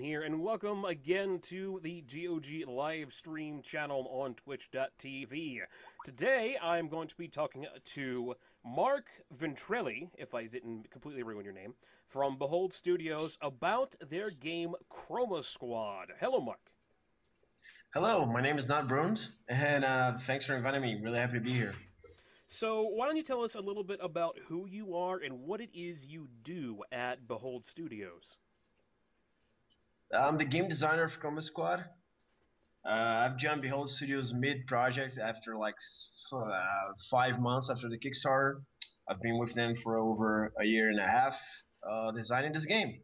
here and welcome again to the GOG live stream channel on twitch.tv. Today I'm going to be talking to Mark Venturelli, if I didn't completely ruin your name, from Behold Studios about their game Chroma Squad. Hello, Mark. Hello, my name is Nat Bruns, and uh, thanks for inviting me. Really happy to be here. So, why don't you tell us a little bit about who you are and what it is you do at Behold Studios? I'm the game designer of Chroma Squad. Uh, I've joined Behold Studios mid project after like uh, five months after the Kickstarter. I've been with them for over a year and a half uh, designing this game.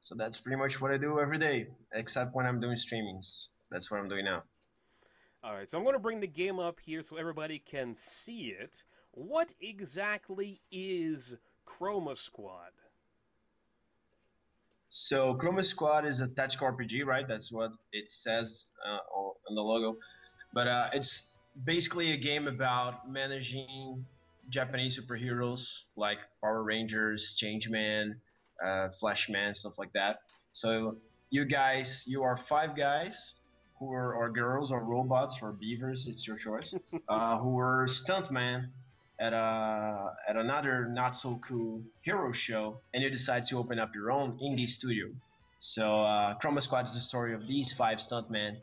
So that's pretty much what I do every day, except when I'm doing streamings. That's what I'm doing now. All right, so I'm going to bring the game up here so everybody can see it. What exactly is Chroma Squad? So Chroma Squad is a tactical RPG, right? That's what it says uh, on the logo. But uh, it's basically a game about managing Japanese superheroes like Power Rangers, Changeman, uh, Flashman, stuff like that. So you guys, you are five guys who are or girls or robots or beavers, it's your choice, uh, who are stuntman at a at another not so cool hero show, and you decide to open up your own indie studio. So uh, Chroma Squad is the story of these five stuntmen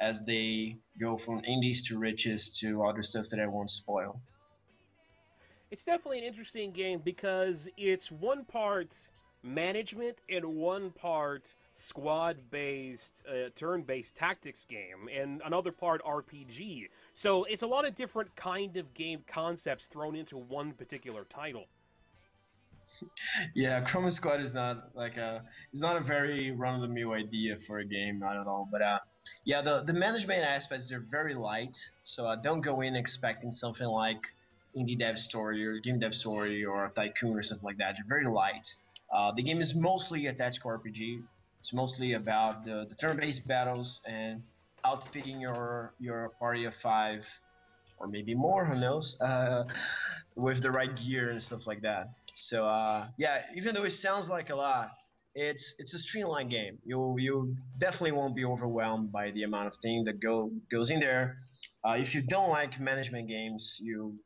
as they go from indies to riches to other stuff that I won't spoil. It's definitely an interesting game because it's one part management and one part squad-based, uh, turn-based tactics game, and another part RPG. So it's a lot of different kind of game concepts thrown into one particular title. yeah, Chroma Squad is not like a it's not a very run-of-the-mill idea for a game, not at all. But uh, yeah, the the management aspects they're very light, so uh, don't go in expecting something like indie dev story or game dev story or tycoon or something like that. They're very light. Uh, the game is mostly a tactical RPG. It's mostly about the, the turn-based battles and outfitting your your party of five or maybe more, who knows, uh, with the right gear and stuff like that. So uh, yeah, even though it sounds like a lot, it's it's a streamlined game. You you definitely won't be overwhelmed by the amount of thing that go goes in there. Uh, if you don't like management games, you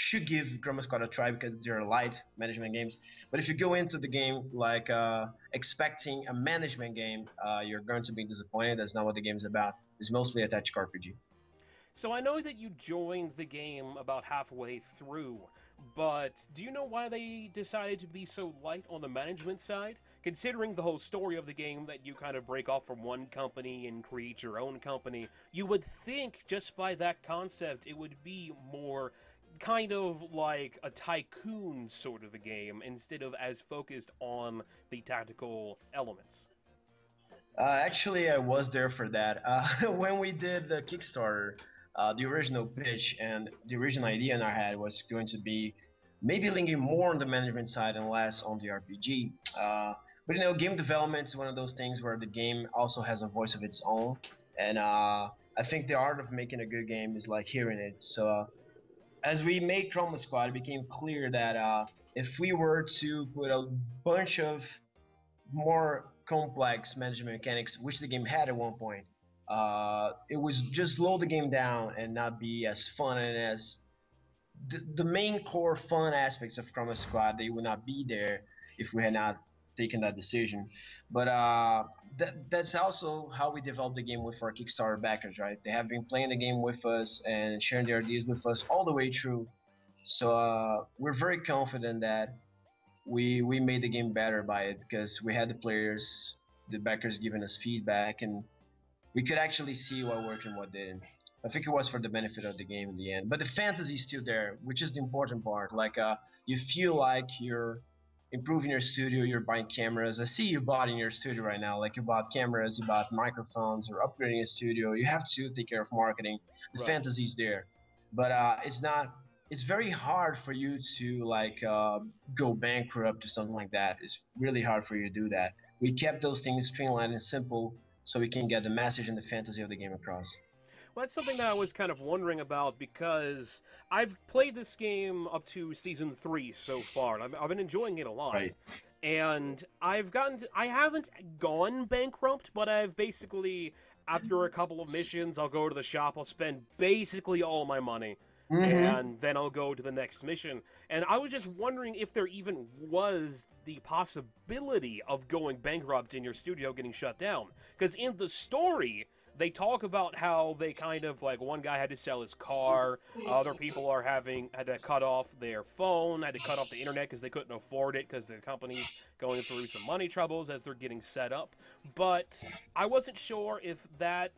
should give Chroma Squad a try because they're light management games. But if you go into the game like uh, expecting a management game, uh, you're going to be disappointed. That's not what the game is about. It's mostly a tactical RPG. So I know that you joined the game about halfway through, but do you know why they decided to be so light on the management side? Considering the whole story of the game that you kind of break off from one company and create your own company, you would think just by that concept it would be more kind of like a tycoon sort of a game instead of as focused on the tactical elements. Uh, actually, I was there for that. Uh, when we did the Kickstarter, uh, the original pitch and the original idea in our head was going to be maybe leaning more on the management side and less on the RPG. Uh, but you know, game development is one of those things where the game also has a voice of its own, and uh, I think the art of making a good game is like hearing it. So uh, as we made Chroma Squad, it became clear that uh, if we were to put a bunch of more complex management mechanics, which the game had at one point, uh, it was just slow the game down and not be as fun and as the, the main core fun aspects of Chroma Squad they would not be there if we had not taken that decision. But uh, that, that's also how we developed the game with our Kickstarter backers, right? They have been playing the game with us and sharing their ideas with us all the way through. So uh, we're very confident that we we made the game better by it because we had the players, the backers giving us feedback, and we could actually see what worked and what didn't. I think it was for the benefit of the game in the end. But the fantasy is still there, which is the important part. Like uh, you feel like you're improving your studio, you're buying cameras. I see you bought in your studio right now, like you bought cameras, you bought microphones, or upgrading your studio. You have to take care of marketing. The right. fantasy is there, but uh, it's not. It's very hard for you to like uh, go bankrupt or something like that. It's really hard for you to do that. We kept those things streamlined and simple so we can get the message and the fantasy of the game across. Well, that's something that I was kind of wondering about because I've played this game up to season three so far, and I've, I've been enjoying it a lot. Right. And I've gotten, to, I haven't gone bankrupt, but I've basically, after a couple of missions, I'll go to the shop, I'll spend basically all my money, Mhm. and then I'll go to the next mission. And I was just wondering if there even was the possibility of going bankrupt in your studio getting shut down. Because in the story, they talk about how they kind of like one guy had to sell his car, other people are having had to cut off their phone, had to cut off the internet because they couldn't afford it because the company's going through some money troubles as they're getting set up. But I wasn't sure if that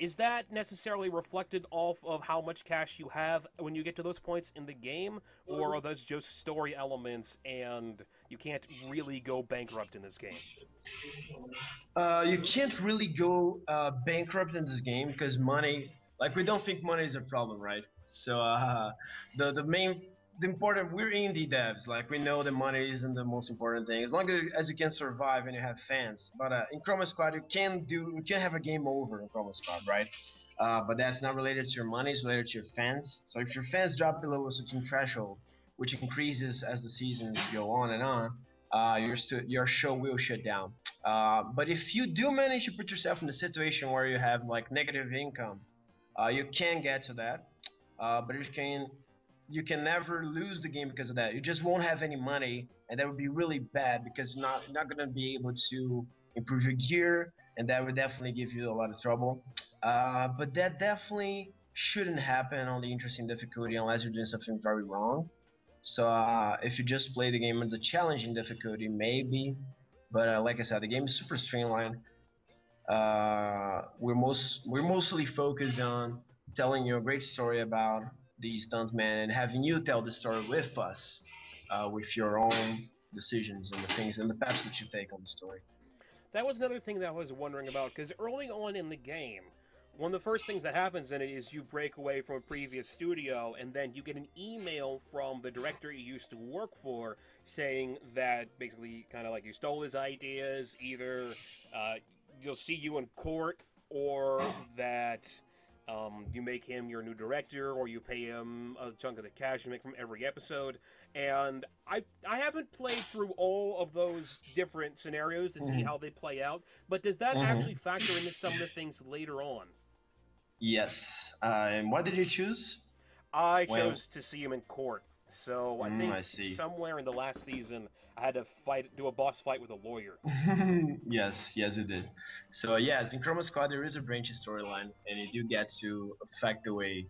is that necessarily reflected off of how much cash you have when you get to those points in the game, or are those just story elements and you can't really go bankrupt in this game? Uh, you can't really go uh, bankrupt in this game because money, like we don't think money is a problem, right? So uh, the the main, the important, we're indie devs. Like we know the money isn't the most important thing, as long as, you can survive and you have fans. But uh, in Chroma Squad, you can do, you can have a game over in Chroma Squad, right? Uh, but that's not related to your money; it's related to your fans. So if your fans drop below a certain threshold, which increases as the seasons go on and on, uh, your your show will shut down. Uh, but if you do manage to put yourself in a situation where you have like negative income, uh, you can get to that. Uh, but you can you can never lose the game because of that. You just won't have any money, and that would be really bad because you're not not gonna be able to improve your gear, and that would definitely give you a lot of trouble. Uh, but that definitely shouldn't happen on the interesting difficulty unless you're doing something very wrong. So uh, if you just play the game on the challenging difficulty, maybe. But uh, like I said, the game is super streamlined. Uh, we're most we're mostly focused on telling you a great story about the stuntman and having you tell the story with us, uh, with your own decisions and the things and the paths that you take on the story. That was another thing that I was wondering about because early on in the game, one of the first things that happens in it is you break away from a previous studio and then you get an email from the director you used to work for saying that basically kind of like you stole his ideas, either uh, you'll see you in court or that um, you make him your new director or you pay him a chunk of the cash you make from every episode. And I I haven't played through all of those different scenarios to see Mhm. how they play out, but does that Mhm. actually factor into some of the things later on? Yes. Uh, and what did you choose? I chose to see him in court. So I Mm, think I see. somewhere in the last season I had to fight do a boss fight with a lawyer. yes, yes, you did. So yes, in Chroma Squad there is a branching storyline, and you do get to affect the way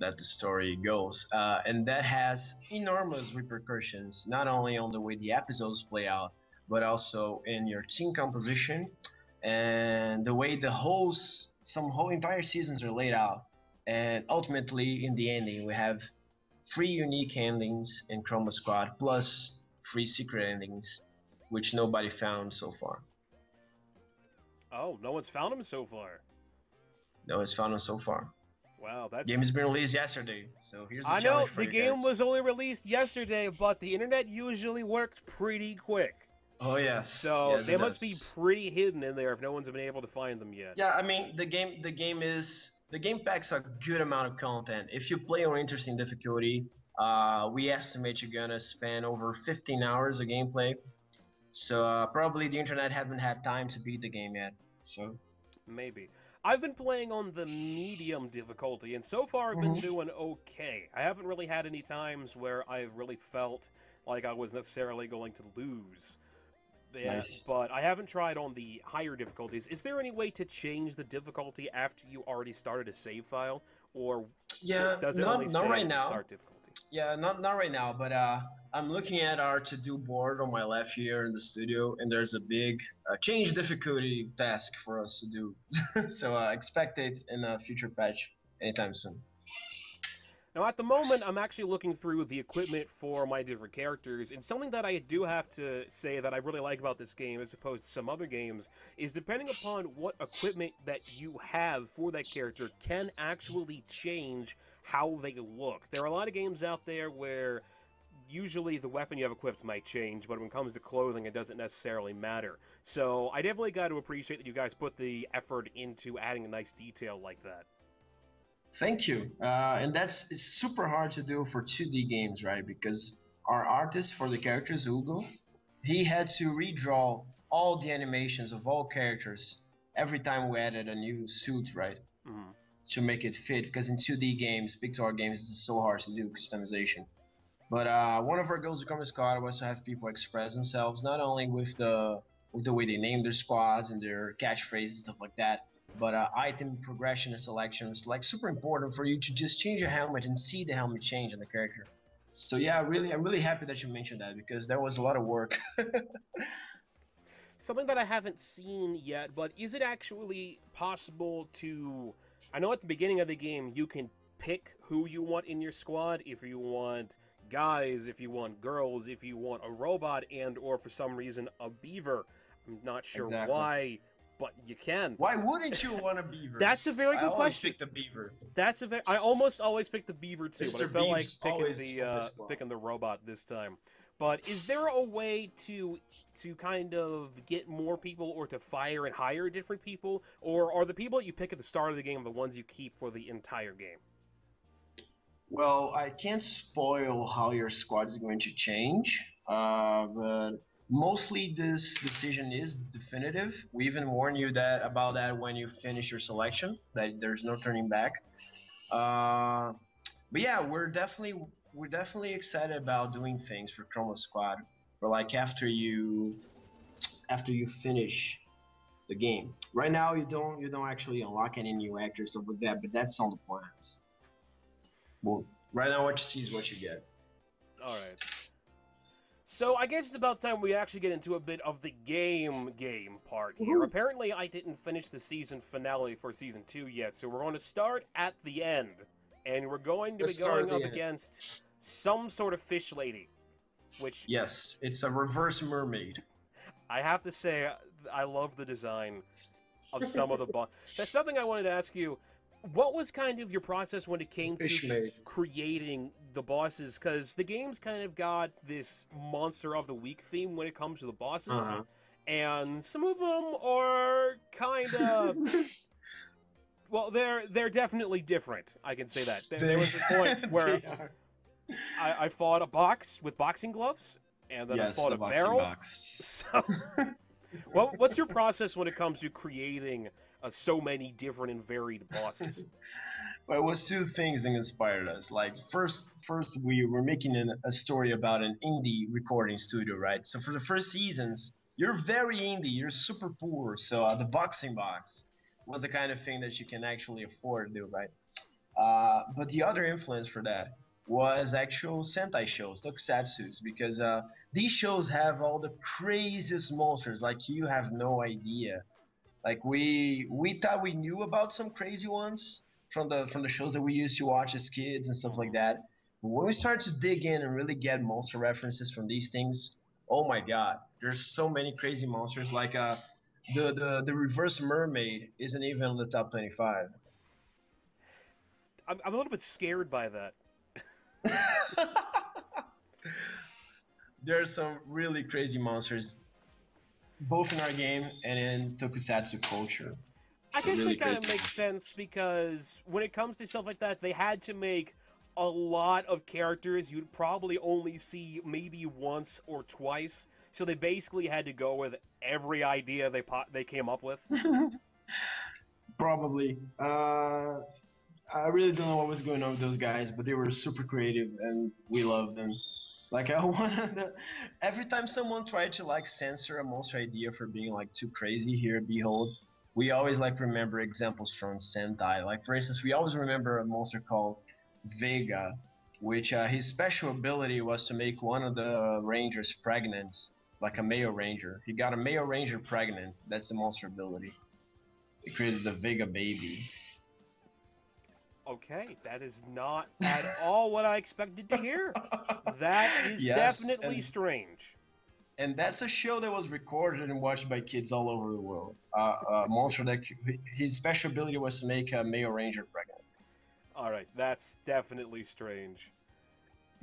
that the story goes, uh, and that has enormous repercussions not only on the way the episodes play out, but also in your team composition and the way the whole some whole entire seasons are laid out. And ultimately, in the ending, we have three unique endings in Chroma Squad plus three secret endings which nobody found so far. Oh, no one's found them so far. No one's found them so far. Wow, that's Game has been released yesterday, so here's the I know the game guys. was only released yesterday, but the internet usually works pretty quick. Oh yes. So yes, they must be pretty hidden in there if no one's been able to find them yet. Yeah, I mean the game. The game is the game packs a good amount of content. If you play on interesting difficulty, uh, we estimate you're gonna spend over 15 hours of gameplay. So uh, probably the internet haven't had time to beat the game yet. So Maybe. I've been playing on the medium difficulty, and so far I've been Mhm. doing okay. I haven't really had any times where I've really felt like I was necessarily going to lose. Yeah, Nice. But I haven't tried on the higher difficulties. Is there any way to change the difficulty after you already started a save file, or yeah, does it not only not right now. start difficulty? Yeah, not not right now, but uh, I'm looking at our to-do board on my left here in the studio, and there's a big uh, change difficulty task for us to do. so uh, expect it in a future patch anytime soon. Now, at the moment, I'm actually looking through the equipment for my different characters, and something that I do have to say that I really like about this game, as opposed to some other games, is depending upon what equipment that you have for that character can actually change how they look. There are a lot of games out there where usually the weapon you have equipped might change, but when it comes to clothing, it doesn't necessarily matter. So I definitely got to appreciate that you guys put the effort into adding a nice detail like that. Thank you. Uh, and that's it's super hard to do for 2D games, right? Because our artist for the characters, Hugo, he had to redraw all the animations of all characters every time we added a new suit, right? Mhm. To make it fit. Because in 2D games, Pixar games, it's so hard to do customization. But uh, one of our goals to Chroma Squad was to have people express themselves not only with the with the way they name their squads and their catchphrases stuff like that, but uh, item progression and selection was like super important for you to just change your helmet and see the helmet change on the character. So yeah, really, I'm really happy that you mentioned that because there was a lot of work. Something that I haven't seen yet, but is it actually possible to? I know at the beginning of the game you can pick who you want in your squad. If you want guys, if you want girls, if you want a robot, and or for some reason a beaver. I'm not sure Exactly. why, but you can. Why wouldn't you want a beaver? That's a very I good always question. pick the beaver. That's a very. I almost always pick the beaver too, but I Mr. felt like picking always the uh, picking the robot this time. But is there a way to to kind of get more people, or to fire and hire different people, or are the people that you pick at the start of the game the ones you keep for the entire game? Well, I can't spoil how your squad is going to change, uh, but mostly this decision is definitive. We even warn you that about that when you finish your selection, that there's no turning back. Uh, but yeah, we're definitely we're definitely excited about doing things for Chroma Squad. Or like after you after you finish the game. Right now, you don't you don't actually unlock any new actors stuff that, but that's on the plans. Well, right now, what you see is what you get. All right. So I guess it's about time we actually get into a bit of the game game part here. Woohoo. Apparently, I didn't finish the season finale for season two yet, so we're going to start at the end, and we're going to Let's be going up end. against some sort of fish lady, which Yes, it's a reverse mermaid. I have to say I love the design of some of the boss. That's something I wanted to ask you. What was kind of your process when it came Fish to maid. creating the bosses because the game's kind of got this monster of the week theme when it comes to the bosses Uh-huh. and some of them are kind of well they're they're definitely different i can say that there, there was a point where I, I fought a box with boxing gloves and then yes, i fought the a boxing barrel box. so what, what's your process when it comes to creating uh, so many different and varied bosses Well, it was two things that inspired us. Like first, first we were making an, a story about an indie recording studio, right? So for the first seasons, you're very indie, you're super poor. So uh, the boxing box was the kind of thing that you can actually afford to do, right? Uh, but the other influence for that was actual Sentai shows, tokusatsus, because uh, these shows have all the craziest monsters, like you have no idea. Like we we thought we knew about some crazy ones from the from the shows that we used to watch as kids and stuff like that. But when we start to dig in and really get monster references from these things, oh my god, there's so many crazy monsters. Like uh, the the the reverse mermaid isn't even on the top 25. I'm, I'm a little bit scared by that There's some really crazy monsters, both in our game and in tokusatsu culture. I guess really that kind of makes sense because when it comes to stuff like that, they had to make a lot of characters you'd probably only see maybe once or twice. So they basically had to go with every idea they po- they came up with. Probably. Uh, I really don't know what was going on with those guys, but they were super creative and we loved them. Like I wanted to, every time someone tried to like censor a monster idea for being like too crazy here Behold, we always like to remember examples from Sentai. Like for instance, we always remember a monster called Vega, which uh, his special ability was to make one of the rangers pregnant, like a male ranger. He got a male ranger pregnant. That's the monster ability. He created the Vega baby. Okay, that is not at all what I expected to hear. That is Yes, definitely and- strange. And that's a show that was recorded and watched by kids all over the world. Uh, a monster that his special ability was to make a male ranger pregnant. All right, that's definitely strange.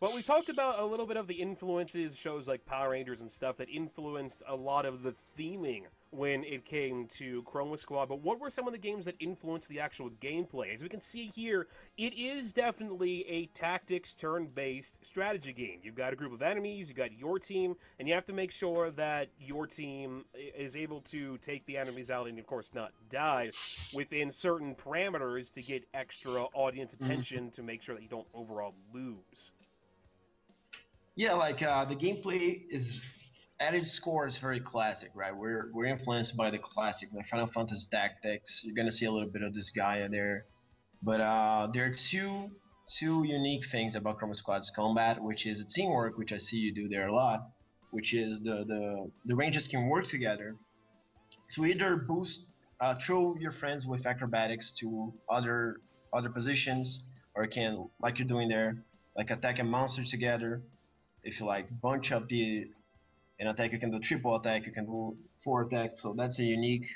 but we talked about a little bit of the influences, shows like Power Rangers and stuff that influenced a lot of the theming when it came to Chroma Squad, but what were some of the games that influenced the actual gameplay? As we can see here, it is definitely a tactics turn-based strategy game. You've got a group of enemies, you've got your team, and you have to make sure that your team is able to take the enemies out and, of course, not die within certain parameters to get extra audience mm-hmm. attention mm-hmm. to make sure that you don't overall lose. Yeah, like uh, the gameplay is at its core, it's very classic, right? We're we're influenced by the classic, like Final Fantasy Tactics. You're gonna see a little bit of Disgaea there, but uh, there are two two unique things about Chroma Squad's combat, which is teamwork, which I see you do there a lot, which is the the the rangers can work together to either boost, uh, throw your friends with acrobatics to other other positions, or can like you're doing there, like attack a monster together. If you like bunch up the an attack you can do triple attack, you can do four attack, So that's a unique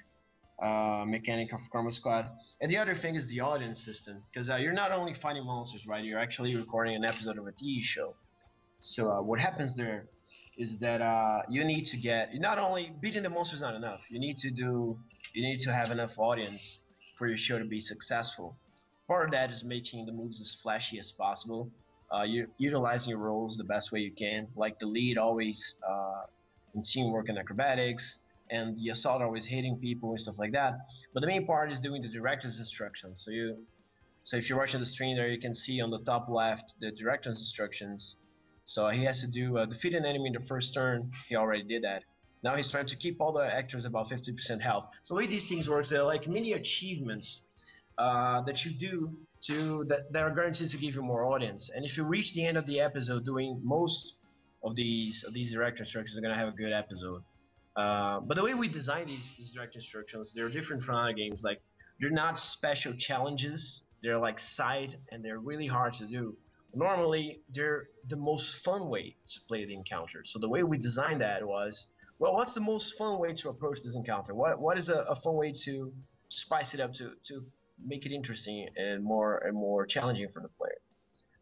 uh, mechanic of Chroma Squad. And the other thing is the audience system, because uh, you're not only fighting monsters, right? You're actually recording an episode of a TV show. So uh, what happens there is that uh, you need to get not only beating the monsters not enough. You need to do you need to have enough audience for your show to be successful. Part of that is making the moves as flashy as possible. Uh, you're utilizing your roles the best way you can. Like the lead always teamwork and acrobatics, and the assault always hitting people and stuff like that. But the main part is doing the director's instructions. So you, so if you're watching the stream there, you can see on the top left the director's instructions. So he has to do uh, defeat an enemy in the first turn. He already did that. Now he's trying to keep all the actors about 50% health. So the way these things work, they're like mini achievements uh, that you do to that, that are guaranteed to give you more audience. And if you reach the end of the episode doing most of these of these direct instructions are gonna have a good episode. Uh, but the way we design these, these direct instructions, they're different from other games. Like they're not special challenges. They're like side and they're really hard to do. Normally, they're the most fun way to play the encounter. So the way we designed that was, well, what's the most fun way to approach this encounter? What what is a, a fun way to spice it up to to make it interesting and more and more challenging for the player?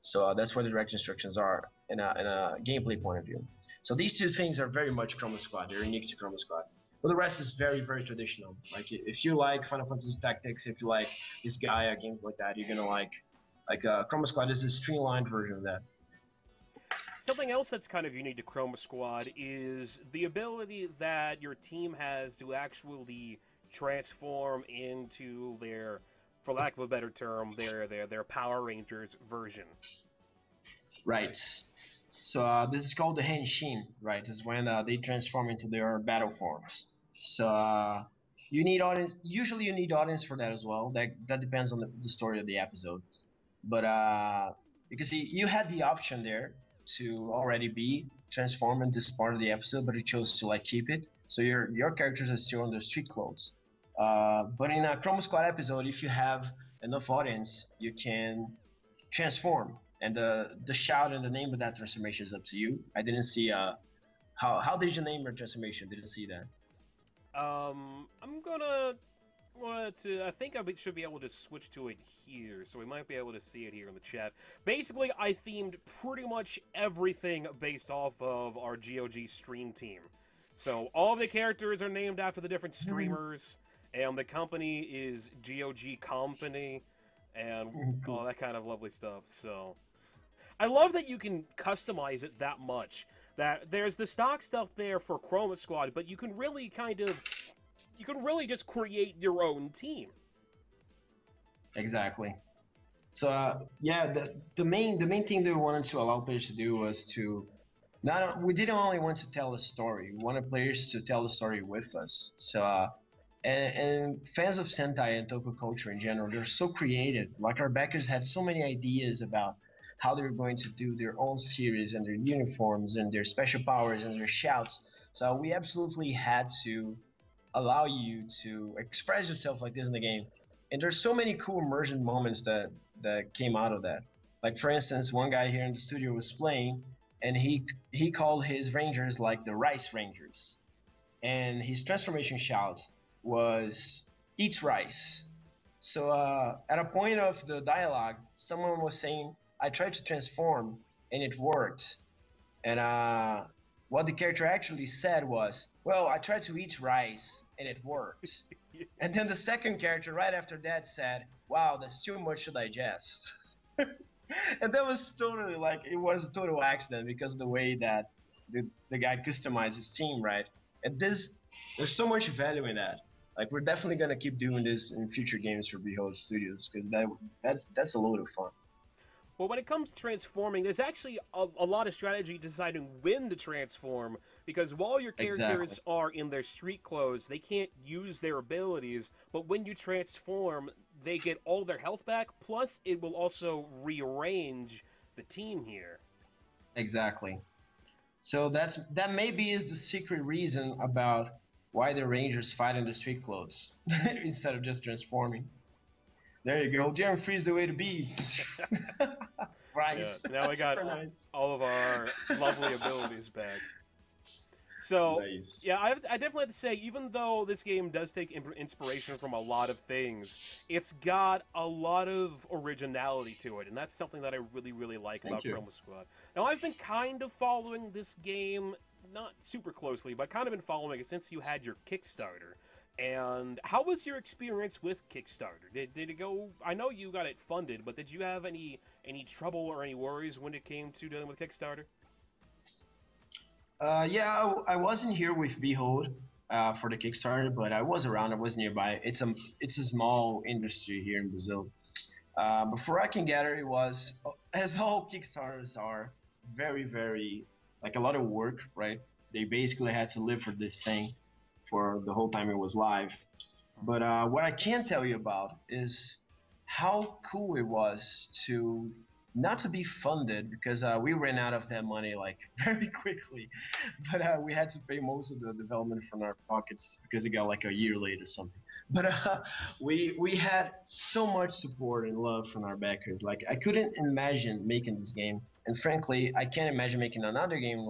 So uh, that's where the direct instructions are in a, in a gameplay point of view. So these two things are very much Chroma Squad. They're unique to Chroma Squad. But the rest is very, very traditional. Like if you like Final Fantasy Tactics, if you like Disgaea games like that, you're gonna like like uh, Chroma Squad is a streamlined version of that. Something else that's kind of unique to Chroma Squad is the ability that your team has to actually transform into their for lack of a better term, their their their Power Rangers version. Right. So uh, this is called the Henshin, right? Is when uh, they transform into their battle forms. So uh, you need audience. Usually, you need audience for that as well. That that depends on the, the story of the episode. But uh, you can see you had the option there to already be transformed in this part of the episode, but you chose to like keep it. So your your characters are still in their street clothes. Uh, but in a Chroma Squad episode, if you have enough audience, you can transform. And the the shout and the name of that transformation is up to you. I didn't see uh, how how did you name your transformation? Didn't see that. Um, I'm gonna want to. I think I should be able to switch to it here, so we might be able to see it here in the chat. Basically, I themed pretty much everything based off of our GOG stream team. So all the characters are named after the different mm-hmm. streamers and the company is GOG Company, and all that kind of lovely stuff. So, I love that you can customize it that much. That there's the stock stuff there for Chroma Squad, but you can really kind of, you can really just create your own team. Exactly. So uh, yeah, the the main the main thing that we wanted to allow players to do was to not we didn't only want to tell a story. We wanted players to tell the story with us. So. Uh, and, and, fans of Sentai and Toku culture in general, they're so creative. Like our backers had so many ideas about how they're going to do their own series and their uniforms and their special powers and their shouts. So we absolutely had to allow you to express yourself like this in the game. And there's so many cool immersion moments that that came out of that. Like for instance, one guy here in the studio was playing, and he he called his rangers like the Rice Rangers, and his transformation shout was eats rice. So uh, at a point of the dialogue, someone was saying, "I tried to transform, and it worked. And uh, what the character actually said was, "Well, I tried to eat rice and it worked." and then the second character right after that said, "Wow, that's too much to digest." and that was totally like it was a total accident because of the way that the, the guy customized his team, right? And this, there's so much value in that. Like we're definitely gonna keep doing this in future games for Behold Studios because that that's that's a load of fun. Well, when it comes to transforming, there's actually a, a, lot of strategy deciding when to transform because while your characters exactly. are in their street clothes, they can't use their abilities. But when you transform, they get all their health back. Plus, it will also rearrange the team here. Exactly. So that's that maybe is the secret reason about why the Rangers fight in the street clothes instead of just transforming. There you go. Darren Freeze the way to be. right. Yeah, now we got nice. all of our lovely abilities back. So nice. yeah, I, I, definitely have to say, even though this game does take inspiration from a lot of things, it's got a lot of originality to it, and that's something that I really, really like Thank about you. Chroma Squad. Now, I've been kind of following this game not super closely, but kind of been following it since you had your Kickstarter. And how was your experience with Kickstarter? Did, did it go? I know you got it funded, but did you have any any trouble or any worries when it came to dealing with Kickstarter? Uh, yeah, I, wasn't here with Behold uh, for the Kickstarter, but I was around. I was nearby. It's a it's a small industry here in Brazil. Uh, before I can gather, it was as all Kickstarters are very very like a lot of work, right? They basically had to live for this thing for the whole time it was live. But uh, what I can tell you about is how cool it was to not to be funded because uh, we ran out of that money like very quickly, but uh, we had to pay most of the development from our pockets because it got like a year late or something. But uh, we we had so much support and love from our backers. Like I couldn't imagine making this game and frankly, I can't imagine making another game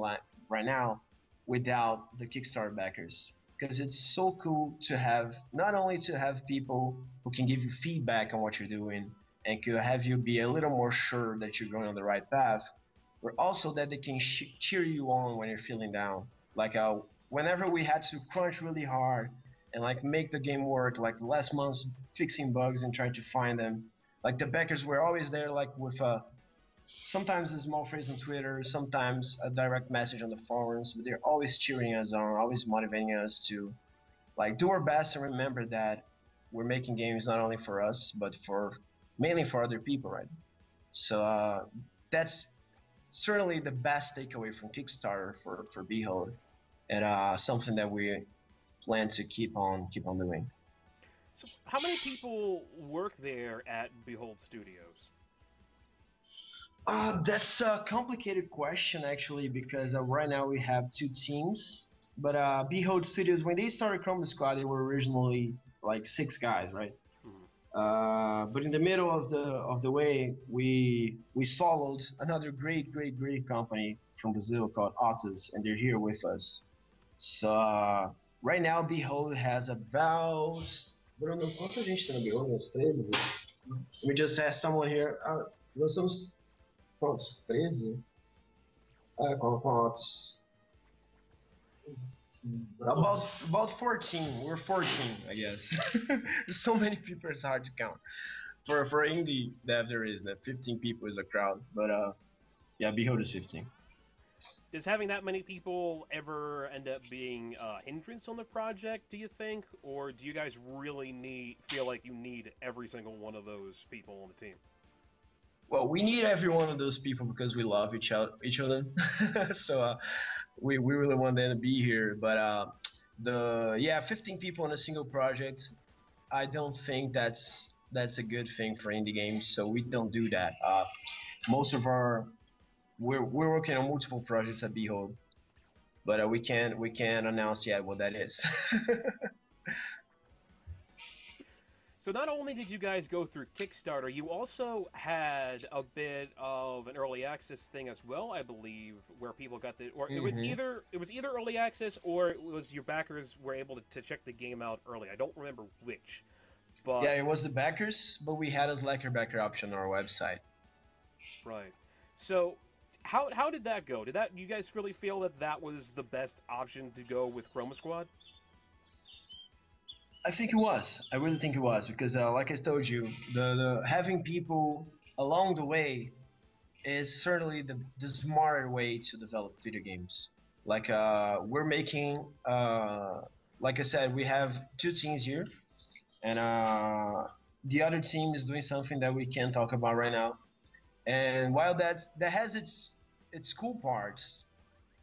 right now without the Kickstarter backers because it's so cool to have not only to have people who can give you feedback on what you're doing and can have you be a little more sure that you're going on the right path, but also that they can cheer you on when you're feeling down. Like uh, whenever we had to crunch really hard and like make the game work, like last months fixing bugs and trying to find them, like the backers were always there, like with a sometimes a small phrase on Twitter, sometimes a direct message on the forums, but they're always cheering us on, always motivating us to like do our best and remember that we're making games not only for us but for mainly for other people, right? So uh, that's certainly the best takeaway from Kickstarter for for Behold, and uh, something that we plan to keep on keep on doing. So, how many people work there at Behold Studios? Uh, that's a complicated question actually because uh, right now we have two teams. But uh, Behold Studios, when they started Chroma Squad, they were originally like six guys, right? Mm-hmm. Uh, but in the middle of the of the way, we we followed another great, great, great company from Brazil called Otus, and they're here with us. So uh, right now, Behold has about. Bruno, quanta gente tem na Behold? Uns 13? We just asked someone here. Uh, nós somos quantos? 13? É, quantos? About about 14. We're 14, I guess. So many people, it's hard to count. For for indie dev, there is that 15 people is a crowd, but uh, yeah, Behold is 15. Does having that many people ever end up being a hindrance on the project? Do you think, or do you guys really need feel like you need every single one of those people on the team? Well, we need every one of those people because we love each other. Each other. so uh, we we really want them to be here. But uh, the yeah, 15 people on a single project, I don't think that's that's a good thing for indie games. So we don't do that. Uh, most of our we're we're working on multiple projects at Behold, but uh, we can't we can't announce yet what that is. So not only did you guys go through Kickstarter, you also had a bit of an early access thing as well, I believe, where people got the or mm-hmm. it was mm-hmm. either it was either early access or it was your backers were able to, to check the game out early. I don't remember which. But Yeah, it was the backers, but we had a Slacker backer option on our website. Right. So How how did that go? Did that you guys really feel that that was the best option to go with Chroma Squad? I think it was. I really think it was because, uh, like I told you, the, the having people along the way is certainly the, the smarter way to develop video games. Like uh, we're making, uh, like I said, we have two teams here, and uh, the other team is doing something that we can't talk about right now. And while that that has its its cool parts,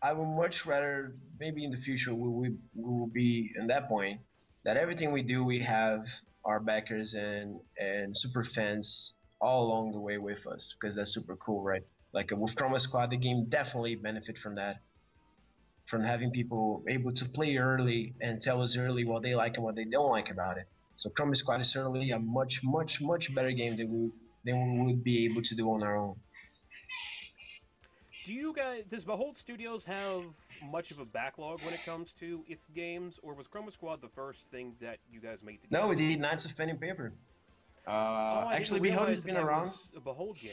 I would much rather maybe in the future we, we, we will be in that point that everything we do we have our backers and and super fans all along the way with us because that's super cool, right? Like uh, with Chroma Squad, the game definitely benefit from that, from having people able to play early and tell us early what they like and what they don't like about it. So Chroma Squad is certainly a much, much, much better game than we than we would be able to do on our own. Do you guys? Does Behold Studios have much of a backlog when it comes to its games, or was Chroma Squad the first thing that you guys made? Together? No, we did Knights of Pen and Paper. Uh, oh, actually, Behold has been around. a Behold game.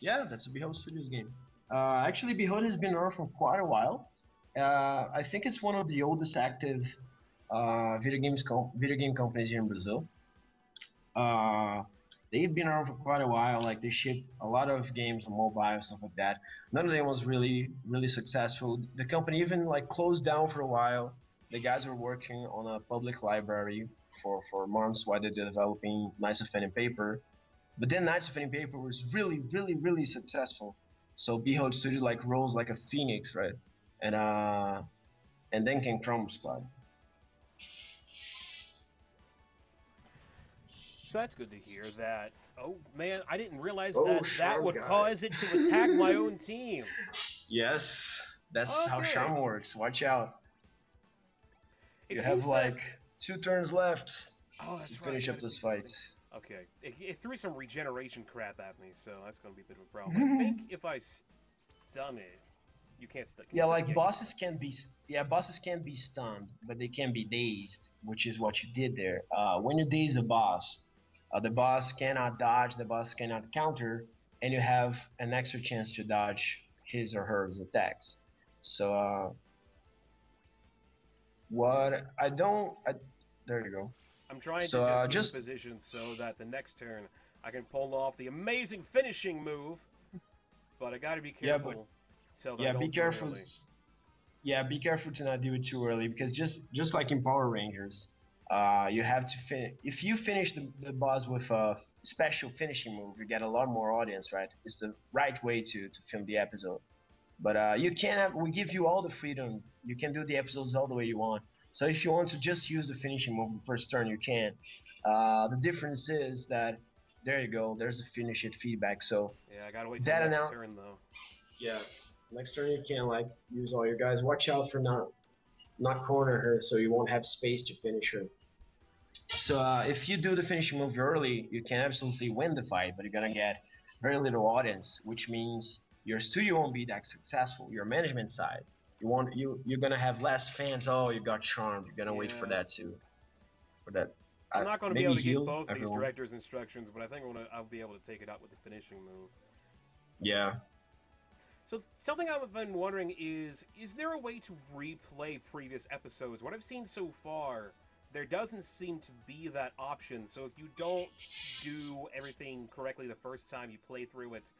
Yeah, that's a Behold Studios game. Uh, actually, Behold has been around for quite a while. Uh, I think it's one of the oldest active uh, video games video game companies here in Brazil. Uh, they've been around for quite a while. Like they ship a lot of games on mobile and stuff like that. None of them was really really successful. The company even like closed down for a while. The guys were working on a public library for, for months while they're developing Knights of Pen and Paper. But then Knights of Pen Paper was really, really, really successful. So Behold Studio like rose like a phoenix, right? And uh, and then came Chroma Squad. So that's good to hear. That oh man, I didn't realize oh, that that would cause it to attack my own team. Yes, that's okay. how Charm works. Watch out. It you have like two turns left oh, to finish up this fight. Okay, it, it, threw some regeneration crap at me, so that's going to be a bit of a problem. I think if I stun it, you can't stun. Yeah, like bosses can be yeah bosses can be stunned, but they can be dazed, which is what you did there. Uh, when you daze a boss, uh, the boss cannot dodge, the boss cannot counter, and you have an extra chance to dodge his or her attacks. So uh, what I don't. I, there you go. I'm trying so, to just, uh, just position so that the next turn I can pull off the amazing finishing move. But I got to be careful. Yeah, but, so yeah be careful. Yeah, be careful to not do it too early because just just like in Power Rangers, uh, you have to finish. If you finish the, the boss with a special finishing move, you get a lot more audience, right? It's the right way to to film the episode. But uh, you can have. We give you all the freedom you can do the episodes all the way you want. So if you want to just use the finishing move the first turn, you can. Uh, the difference is that there you go. There's a finish it feedback. So yeah, I gotta wait till that next turn though. Yeah, next turn you can like use all your guys. Watch out for not not corner her, so you won't have space to finish her. So uh, if you do the finishing move early, you can absolutely win the fight, but you're gonna get very little audience, which means your studio won't be that successful. Your management side you want you you're gonna have less fans. Oh, you got charmed. You're gonna yeah. wait for that too. For that. I'm not going to be able to get both everyone. these directors' instructions, but I think I'm gonna, I'll be able to take it out with the finishing move. Yeah. So something I've been wondering is, is there a way to replay previous episodes? What I've seen so far, there doesn't seem to be that option. So if you don't do everything correctly the first time you play through it,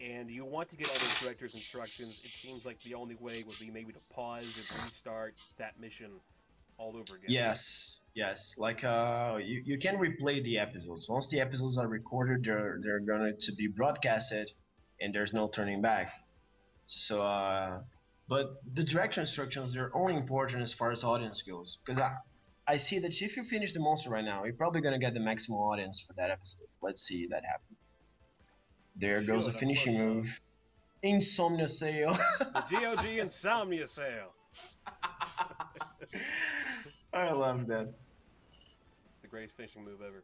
and you want to get all those director's instructions, it seems like the only way would be maybe to pause and restart that mission all over again. Yes, yes. Like uh, you, you can replay the episodes. Once the episodes are recorded, they're they're going to be broadcasted, and there's no turning back. So, uh, but the director instructions they're only important as far as audience goes, because I. See that if you finish the monster right now, you're probably gonna get the maximum audience for that episode. Let's see that happen. There sure, goes the finishing move. Insomnia Sail. the GOG Insomnia Sail. I love that. It's the greatest finishing move ever.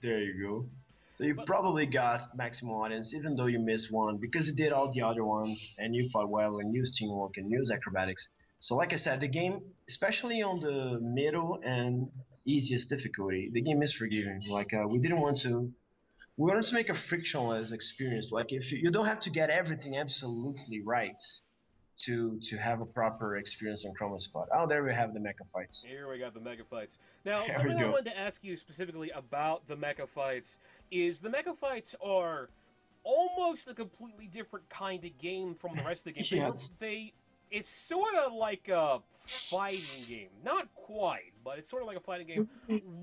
There you go. So you but, probably got maximum audience, even though you missed one, because you did all the other ones, and you fought well and used teamwork and used acrobatics. So like I said, the game, especially on the middle and easiest difficulty, the game is forgiving. Like uh, we didn't want to we wanted to make a frictionless experience. Like if you, you don't have to get everything absolutely right to to have a proper experience on Chroma Squad. Oh, there we have the mecha fights. Here we got the mecha fights. Now, There something I wanted to ask you specifically about the mecha fights is the mecha fights are almost a completely different kind of game from the rest of the game. Yes. They, it's sort of like a fighting game, not quite, but it's sort of like a fighting game.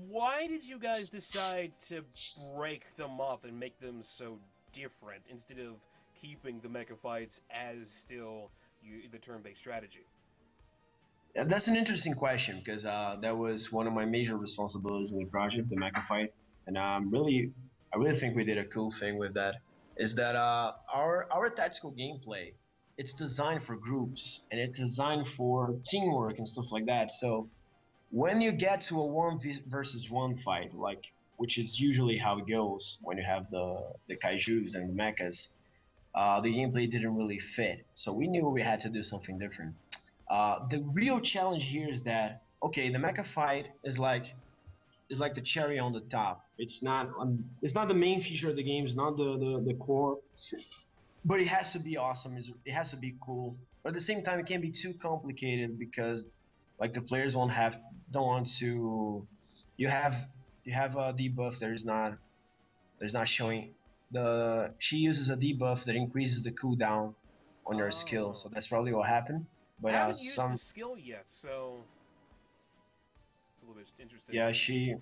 Why did you guys decide to break them up and make them so different instead of keeping the mecha fights as still you, the turn-based strategy? That's an interesting question because uh, that was one of my major responsibilities in the project, the mecha fight, and um, really, I really think we did a cool thing with that. Is that uh, our our tactical gameplay? It's designed for groups and it's designed for teamwork and stuff like that. So when you get to a one versus one fight, like which is usually how it goes when you have the the kaiju's and the mechas, uh, the gameplay didn't really fit. So we knew we had to do something different. Uh, the real challenge here is that okay, the mecha fight is like is like the cherry on the top. It's not um, it's not the main feature of the game. It's not the the, the core, but it has to be awesome. It has to be cool. But at the same time, it can't be too complicated because like the players won't have don't want to. You have you have a debuff that is not that is not showing. The she uses a debuff that increases the cooldown on your skill, so Oh. that's probably what happened. But I uh, haven't used some the skill yet, so it's a little bit interesting. yeah, she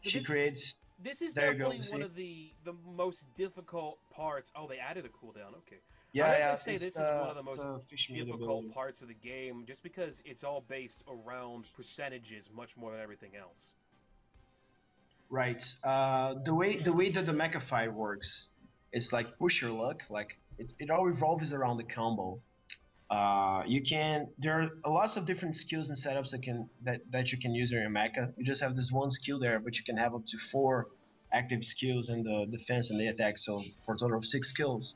she creates this is there definitely one of the the most difficult parts. Oh, they added a cooldown. Okay, yeah I yeah. say this is one of the most difficult parts of the game, just because it's all based around percentages much more than everything else. Right. Uh, the way the way that the mecha fight works, it's like push your luck. Like it, it all revolves around the combo. Uh, you can there are lots of different skills and setups that can that, that you can use in your mecha. You just have this one skill there, but you can have up to four active skills in the defense and the attack. So for a total of six skills,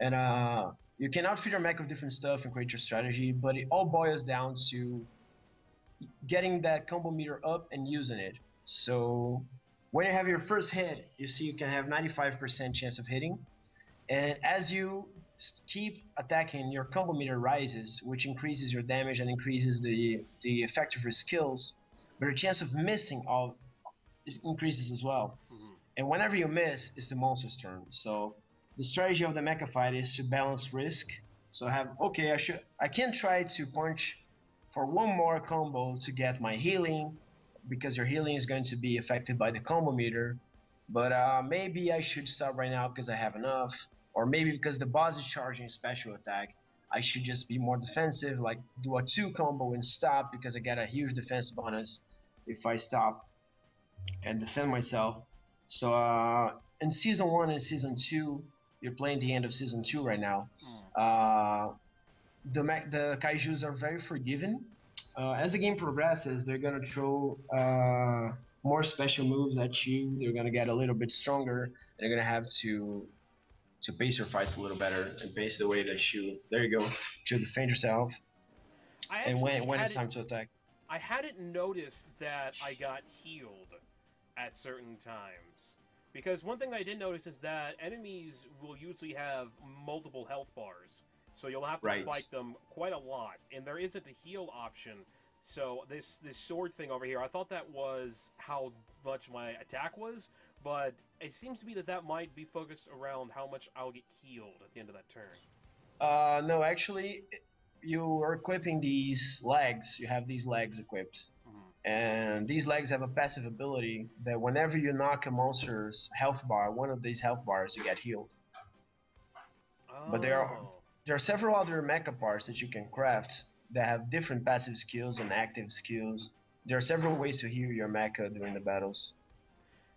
and uh, you can outfit your mecha with different stuff and create your strategy. But it all boils down to getting that combo meter up and using it. So when you have your first hit, you see you can have 95% chance of hitting. And as you keep attacking, your combo meter rises, which increases your damage and increases the, the effect of your skills. But your chance of missing all increases as well. Mhm. And whenever you miss, it's the monster's turn. So the strategy of the mecha fight is to balance risk. So I have okay, I should I can try to punch for one more combo to get my healing, because your healing is going to be affected by the combo meter. But uh, maybe I should stop right now because I have enough, or maybe because the boss is charging special attack, I should just be more defensive, like do a two combo and stop because I get a huge defense bonus if I stop and defend myself. So uh, in season one and season two, you're playing the end of season two right now. Mm. Uh, the the kaiju's are very forgiving. Uh, as the game progresses, they're gonna throw uh, more special moves at you. They're gonna get a little bit stronger. And you're gonna have to to pace your fights a little better and pace the way that you. There you go. To defend yourself I and when when it's time to attack. I hadn't noticed that I got healed at certain times. Because one thing I did notice is that enemies will usually have multiple health bars. So you'll have to Right. fight them quite a lot. And there isn't a heal option. So this this sword thing over here, I thought that was how much my attack was, but it seems to be that that might be focused around how much I'll get healed at the end of that turn. Uh, no, actually, you are equipping these legs. You have these legs equipped. Mhm. and these legs have a passive ability that whenever you knock a monster's health bar, one of these health bars, you get healed. But there are- Oh. There are several other mecha parts that you can craft that have different passive skills and active skills. There are several ways to heal your mecha during the battles.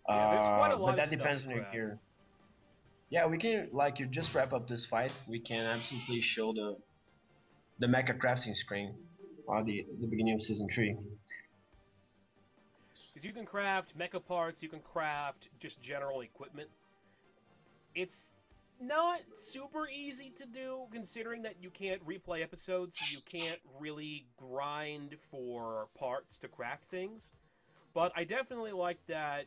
Yeah, there's quite a Uh, lot but of that stuff depends on your craft. gear. Yeah, we can like you just wrap up this fight. We can absolutely show the the mecha crafting screen at the the beginning of season three. Because you can craft mecha parts, you can craft just general equipment. It's not super easy to do, considering that you can't replay episodes, so you can't really grind for parts to craft things. But I definitely like that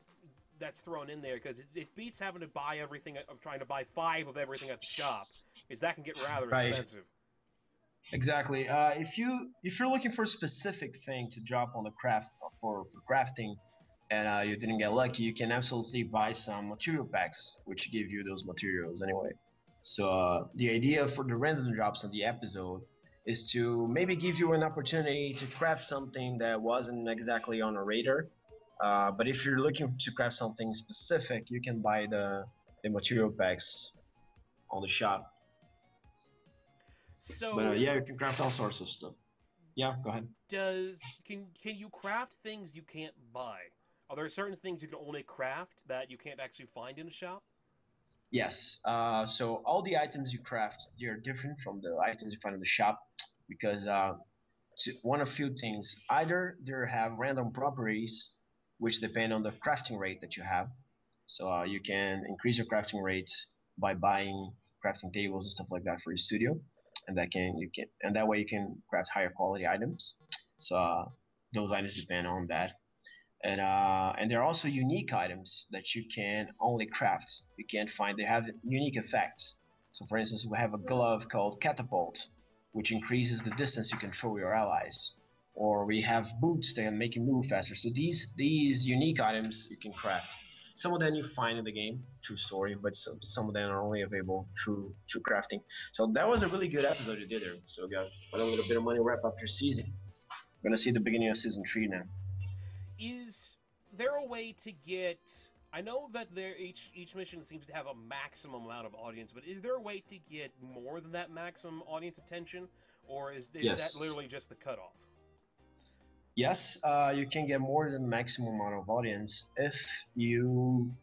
that's thrown in there because it, it, beats having to buy everything of trying to buy five of everything at the shop, is that can get rather right. expensive. Exactly. Uh, if you if you're looking for a specific thing to drop on the craft for for crafting, and uh, you didn't get lucky, you can absolutely buy some material packs which give you those materials anyway. So uh, the idea for the random drops on the episode is to maybe give you an opportunity to craft something that wasn't exactly on a radar. Uh, but if you're looking to craft something specific, you can buy the the material packs on the shop. So, but uh, yeah, you can craft all sorts of stuff. Yeah, go ahead. Does can can you craft things you can't buy? Are there certain things you can only craft that you can't actually find in a shop? Yes. Uh, so all the items you craft, they're different from the items you find in the shop because uh, one of few things. Either they have random properties which depend on the crafting rate that you have. So uh, you can increase your crafting rate by buying crafting tables and stuff like that for your studio, and that can you can and that way you can craft higher quality items. So uh, those items depend on that and uh, and there are also unique items that you can only craft. You can't find. They have unique effects. So, for instance, we have a glove called Catapult, which increases the distance you can throw your allies. Or we have boots that make you move faster. So these these unique items you can craft. Some of them you find in the game, true story, but some, some of them are only available through through crafting. So that was a really good episode you did there. So we got a little bit of money wrap up your season. We're gonna see the beginning of season three now is there a way to get? I know that there each each mission seems to have a maximum amount of audience, but is there a way to get more than that maximum audience attention, or is, is yes. that literally just the cutoff? Yes, uh, you can get more than maximum amount of audience if you,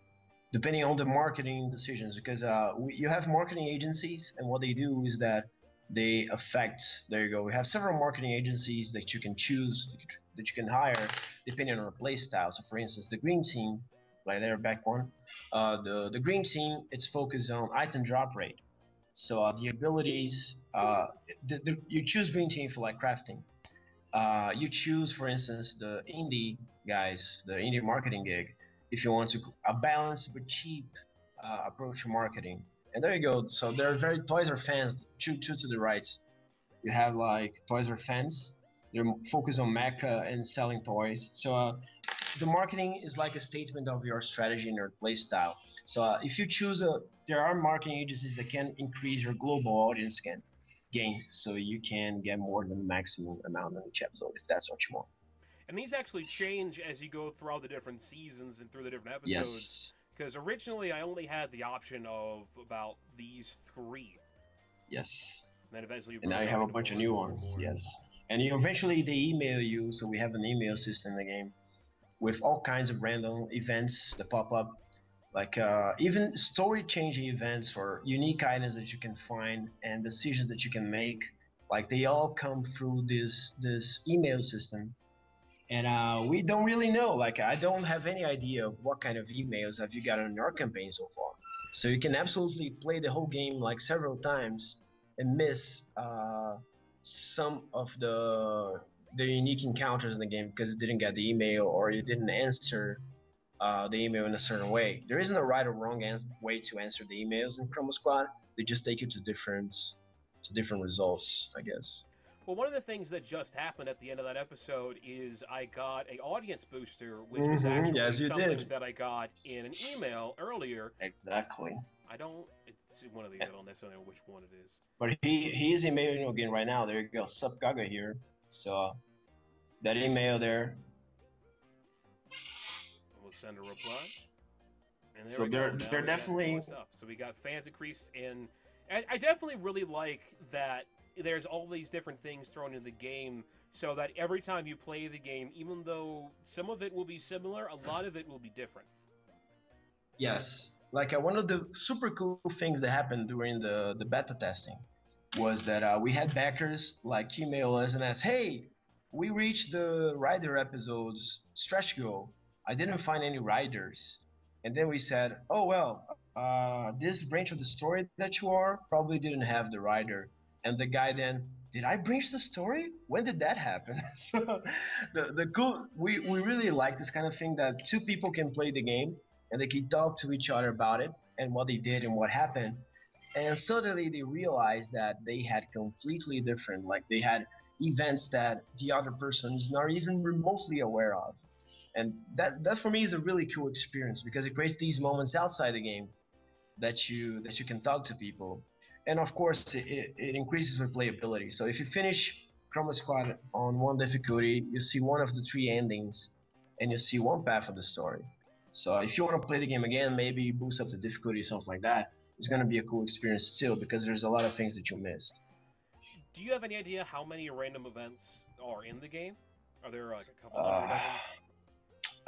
depending on the marketing decisions, because uh, we, you have marketing agencies, and what they do is that they affect. There you go. We have several marketing agencies that you can choose that you can hire depending on the play style. So, for instance, the green team, right there, back one, uh, the the green team, it's focused on item drop rate. So uh, the abilities, uh, the, the, you choose green team for like crafting. Uh, you choose, for instance, the indie guys, the indie marketing gig, if you want to a balanced but cheap uh, approach to marketing. And there you go. So there are very Toys R fans. Two, two to the right. You have like Toys R fans, they're focused on mecha and selling toys. So uh, the marketing is like a statement of your strategy and your play style. So uh, if you choose a, there are marketing agencies that can increase your global audience gain, gain, so you can get more than the maximum amount on each episode if that's what you want. And these actually change as you go throughout the different seasons and through the different episodes. Yes. Because originally I only had the option of about these three. Yes. And then eventually. And now you have a bunch of new ones. Yes and you eventually they email you so we have an email system in the game with all kinds of random events that pop up like uh, even story changing events or unique items that you can find and decisions that you can make like they all come through this this email system. And uh, we don't really know. Like i don't have any idea what kind of emails have you got on your campaign so far. So you can absolutely play the whole game like several times and miss uh, some of the the unique encounters in the game because you didn't get the email or you didn't answer uh, the email in a certain way. There isn't a right or wrong ans- way to answer the emails in Chroma Squad. They just take you to different to different results, I guess. Well, one of the things that just happened at the end of that episode is I got a audience booster, which mm-hmm. was actually yes, something did. that I got in an email earlier. Exactly. I don't. It's one of these. I don't necessarily know which one it is. But he he's emailing again right now. There you go. Sup Gaga here. So that email there. Send a reply. And so they're they're definitely. So we got fans increased in. I, I definitely really like that. There's all these different things thrown in the game, so that every time you play the game, even though some of it will be similar, a lot of it will be different. Yes, like uh, one of the super cool things that happened during the, the beta testing was that uh, we had backers like email us and ask, hey, we reached the rider episodes stretch goal. I didn't find any riders. And then we said, oh, well, uh, this branch of the story that you are probably didn't have the rider. And the guy then, did I branch the story? When did that happen? so the, the cool, we, we really like this kind of thing that two people can play the game and they can talk to each other about it and what they did and what happened. And suddenly they realized that they had completely different, like they had events that the other person is not even remotely aware of. And that, that for me is a really cool experience because it creates these moments outside the game that you that you can talk to people. And of course, it, it increases replayability. So if you finish Chroma Squad on one difficulty, you see one of the three endings, and you see one path of the story. So if you want to play the game again, maybe boost up the difficulty, something like that. It's gonna be a cool experience still because there's a lot of things that you missed. Do you have any idea how many random events are in the game? Are there like a couple Uh?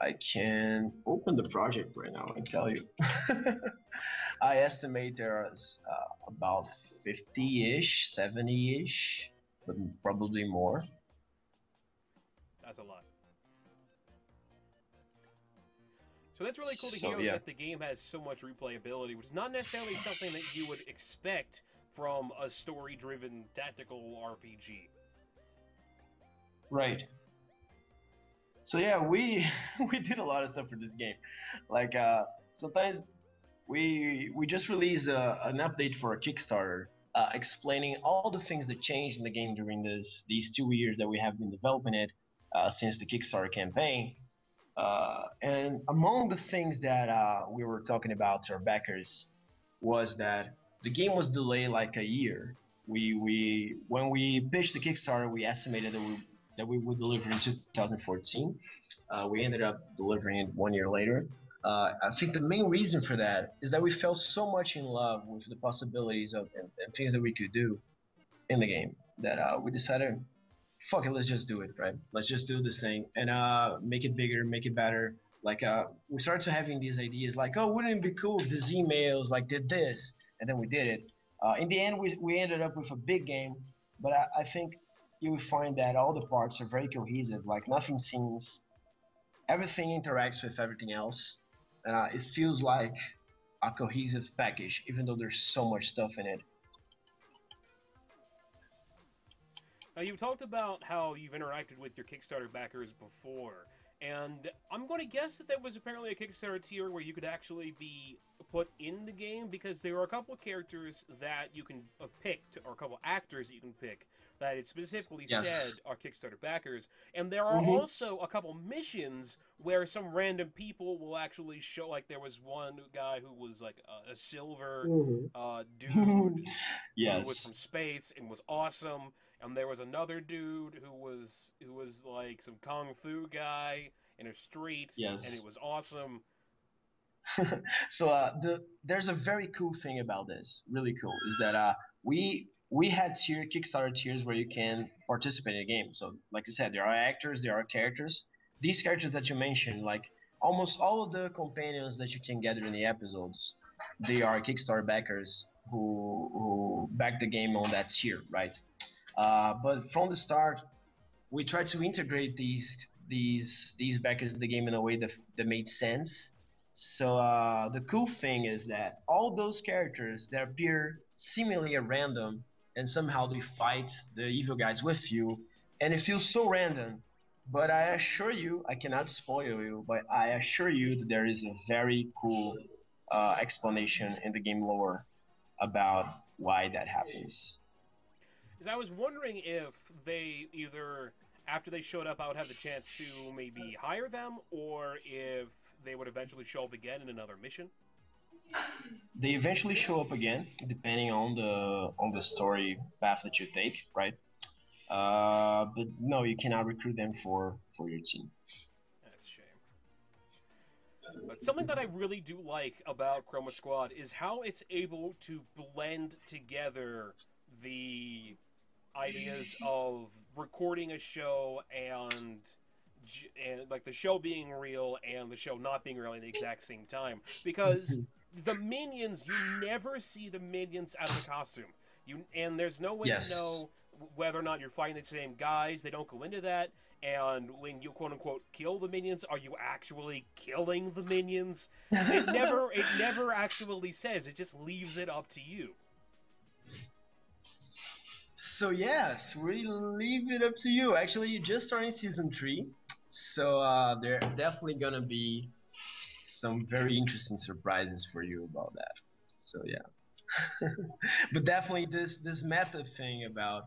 I can open the project right now and tell you. I estimate there's uh, about 50-ish, 70-ish, but probably more. That's a lot. So that's really cool to So, hear yeah. that the game has so much replayability, which is not necessarily something that you would expect from a story-driven tactical RPG. Right. So yeah, we we did a lot of stuff for this game. Like uh, sometimes we we just released a, an update for a Kickstarter uh, explaining all the things that changed in the game during this these two years that we have been developing it uh, since the Kickstarter campaign. Uh, and among the things that uh, we were talking about to our backers was that the game was delayed like a year. We we when we pitched the Kickstarter, we estimated that we that we would deliver in 2014. Uh, we ended up delivering it one year later. Uh, I think the main reason for that is that we fell so much in love with the possibilities of and, and things that we could do in the game that uh, we decided, fuck it, let's just do it, right? Let's just do this thing and uh, make it bigger, make it better. Like uh, we started to having these ideas, like, oh, wouldn't it be cool if these emails like did this, and then we did it. Uh, in the end, we, we ended up with a big game, but I, I think you will find that all the parts are very cohesive. Like nothing seems, everything interacts with everything else. Uh, it feels like a cohesive package, even though there's so much stuff in it. Now, you talked about how you've interacted with your Kickstarter backers before, and I'm going to guess that there was apparently a Kickstarter tier where you could actually be put in the game because there are a couple of characters that you can uh, pick, to, or a couple actors that you can pick that it specifically Yes. said are Kickstarter backers, and there are Mhm. also a couple missions where some random people will actually show. Like there was one guy who was like a, a silver uh, dude who was from space and was awesome. And there was another dude who was who was like some kung fu guy in a street, Yes. and it was awesome. so uh, the there's a very cool thing about this, really cool, is that uh, we we had tier Kickstarter tiers where you can participate in a game. So like you said, there are actors, there are characters. These characters that you mentioned, like almost all of the companions that you can gather in the episodes, they are Kickstarter backers who who back the game on that tier, right? Uh, but from the start, we tried to integrate these these these backers in the game in a way that that made sense. So uh, the cool thing is that all those characters that appear seemingly at random and somehow they fight the evil guys with you, and it feels so random. But I assure you, I cannot spoil you, but I assure you that there is a very cool uh, explanation in the game lore about why that happens. Is I was wondering if they either after they showed up, I would have the chance to maybe hire them, or if they would eventually show up again in another mission. They eventually show up again, depending on the on the story path that you take, right? Uh, but no, you cannot recruit them for for your team. That's a shame. But something that I really do like about Chroma Squad is how it's able to blend together the ideas of recording a show and and like the show being real and the show not being real at the exact same time. Because the minions you never see the minions out of the costume. You and there's no way Yes. to know whether or not you're fighting the same guys. They don't go into that. And when you quote unquote kill the minions are you actually killing the minions? It never it never actually says. It just leaves it up to you So yes, we leave it up to you. Actually, you just starting season three, so uh, there are definitely gonna be some very interesting surprises for you about that. So yeah, but definitely this this method thing about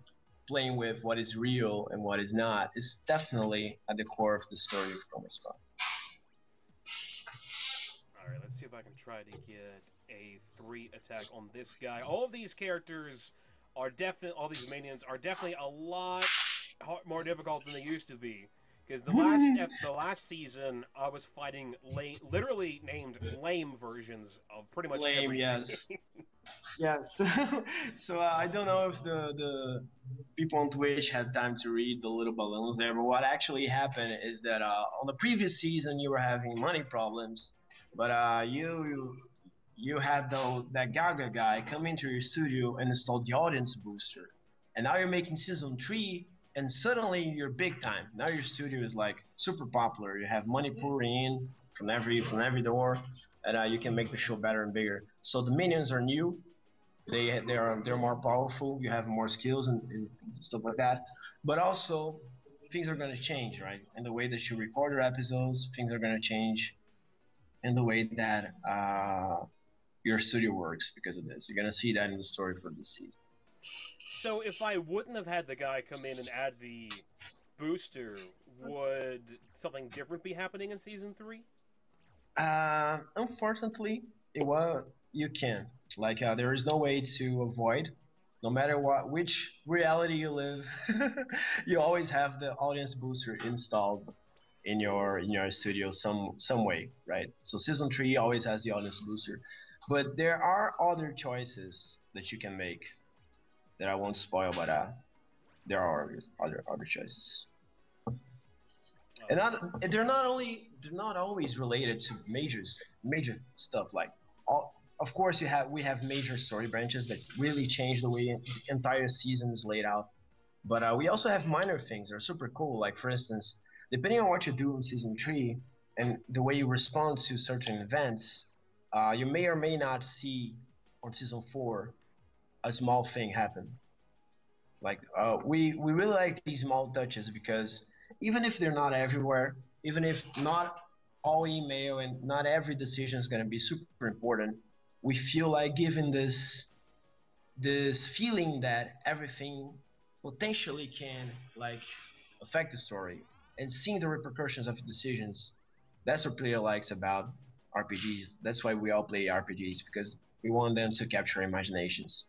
playing with what is real and what is not is definitely at the core of the story of Chroma Squad. Alright, let's see if I can try to get a three attack on this guy. All of these characters are definitely, all these minions are definitely a lot more difficult than they used to be. Because the last the last season, I was fighting lame, literally named lame versions of pretty much lame. Everything. Yes. yes. so uh, I don't know if the the people on Twitch had time to read the little balloons there, but what actually happened is that uh, on the previous season you were having money problems, but uh, you you had the that Gaga guy come into your studio and install the audience booster, and now you're making season three and suddenly you're big time. Now your studio is like super popular. You have money pouring in from every from every door, and uh, you can make the show better and bigger. So the minions are new. They they are they're more powerful. You have more skills and, and stuff like that. But also things are going to change, right? And the way that you record your episodes, things are going to change, and the way that uh, your studio works because of this. You're going to see that in the story for this season. So if I wouldn't have had the guy come in and add the booster, would something different be happening in season three? Uh, unfortunately, it was you can like uh, there is no way to avoid. No matter what, which reality you live, you always have the audience booster installed in your in your studio some some way, right? So season three always has the audience booster, but there are other choices that you can make that I won't spoil, but uh, there are other other choices. And not, they're not only they're not always related to major major stuff like all, of course you have we have major story branches that really change the way the entire season is laid out but uh, we also have minor things that are super cool like for instance depending on what you do in season 3 and the way you respond to certain events uh, you may or may not see on season 4 a small thing happen. Like uh, we we really like these small touches because even if they're not everywhere, even if not all email and not every decision is going to be super important, we feel like giving this this feeling that everything potentially can like affect the story and seeing the repercussions of decisions. That's what player likes about RPGs. That's why we all play RPGs because we want them to capture imaginations.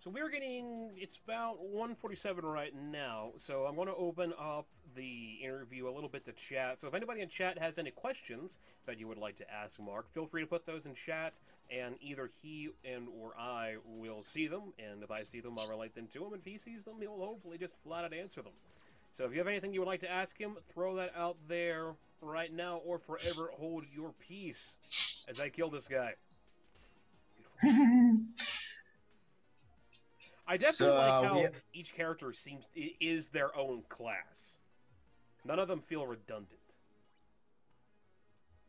So we're getting, it's about 147 right now, so I'm going to open up the interview a little bit to chat. So if anybody in chat has any questions that you would like to ask Mark, feel free to put those in chat, and either he and or I will see them, and if I see them, I'll relate them to him, and if he sees them, he'll hopefully just flat out answer them. So if you have anything you would like to ask him, throw that out there right now, or forever hold your peace as I kill this guy. I definitely so, like uh, how each character seems is their own class. None of them feel redundant.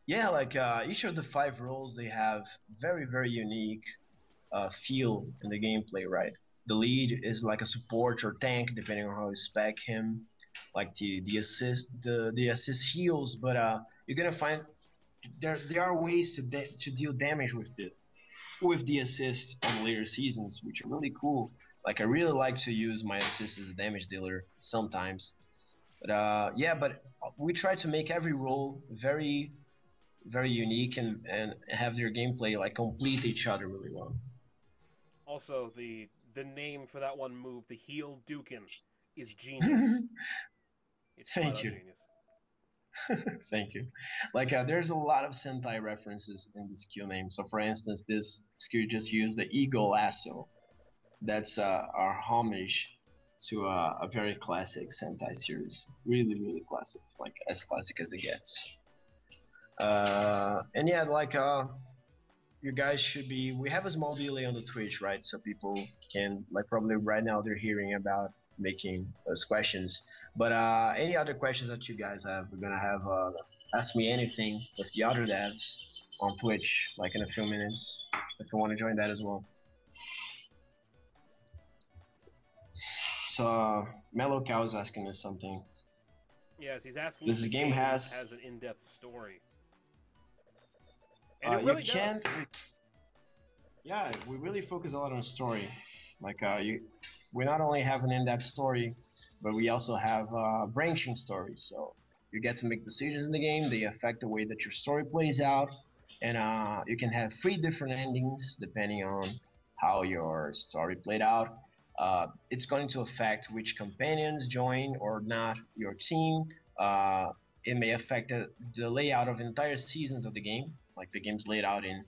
Yeah, like uh, each of the five roles, they have very very unique uh, feel in the gameplay. Right, the lead is like a support or tank, depending on how you spec him. Like the the assist the the assist heals, but uh, you're gonna find there there are ways to de- to deal damage with it with the assist on later seasons, which are really cool. Like I really like to use my assist as a damage dealer sometimes. But uh, yeah, but we try to make every role very, very unique and and have their gameplay like complete each other really well. Also, the the name for that one move, the heel Dukin, is genius. it's Thank you. Genius. Thank you. Like, uh, there's a lot of Sentai references in the skill name. So, for instance, this skill just used the Eagle Lasso. That's uh, our homage to uh, a very classic Sentai series. Really, really classic. Like, as classic as it gets. Uh, and yeah, like, uh, you guys should be. We have a small delay on the Twitch, right? So people can, like, probably right now they're hearing about making those questions. But uh, any other questions that you guys have, we're gonna have uh, ask me anything with the other devs on Twitch, like in a few minutes, if you want to join that as well. So uh, Mellow Cow is asking us something. Yes, he's asking. This game has has an in-depth story. And uh, it really you can't. Yeah, we really focus a lot on story. Like uh, you, we not only have an in-depth story, but we also have uh, branching stories. So you get to make decisions in the game. They affect the way that your story plays out, and uh, you can have three different endings depending on how your story played out. Uh, it's going to affect which companions join or not your team. Uh, it may affect the, the layout of entire seasons of the game. Like the game's laid out in